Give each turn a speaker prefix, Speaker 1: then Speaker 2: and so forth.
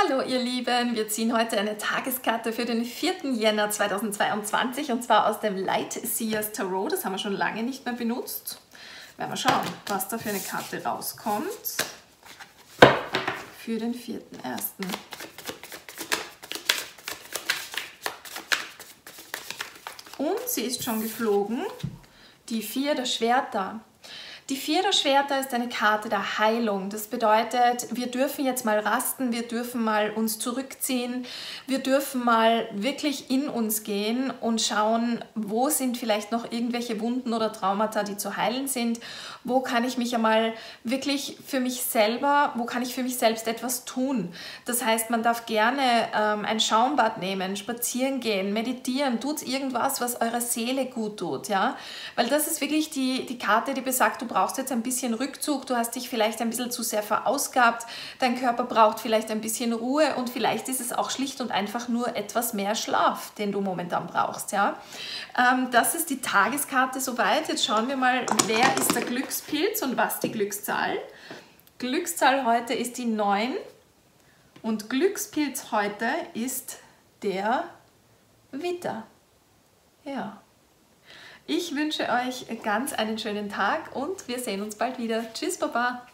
Speaker 1: Hallo ihr Lieben, wir ziehen heute eine Tageskarte für den 4. Jänner 2022 und zwar aus dem Light Seers Tarot. Das haben wir schon lange nicht mehr benutzt. Werden wir schauen, was da für eine Karte rauskommt für den 4.1. Und sie ist schon geflogen, die vier der Schwerter. Die Vier Schwerter ist eine Karte der Heilung. Das bedeutet, wir dürfen jetzt mal rasten, wir dürfen mal uns zurückziehen, wir dürfen mal wirklich in uns gehen und schauen, wo sind vielleicht noch irgendwelche Wunden oder Traumata, die zu heilen sind, wo kann ich mich einmal wirklich für mich selber, wo kann ich für mich selbst etwas tun. Das heißt, man darf gerne ähm, ein Schaumbad nehmen, spazieren gehen, meditieren, tut irgendwas, was eurer Seele gut tut, ja, weil das ist wirklich die, die Karte, die besagt, du brauchst brauchst jetzt ein bisschen Rückzug, du hast dich vielleicht ein bisschen zu sehr verausgabt, dein Körper braucht vielleicht ein bisschen Ruhe und vielleicht ist es auch schlicht und einfach nur etwas mehr Schlaf, den du momentan brauchst. Ja? Ähm, das ist die Tageskarte soweit. Jetzt schauen wir mal, wer ist der Glückspilz und was die Glückszahl. Glückszahl heute ist die 9 und Glückspilz heute ist der Witter. Ja. Ich wünsche euch ganz einen schönen Tag und wir sehen uns bald wieder. Tschüss, Baba!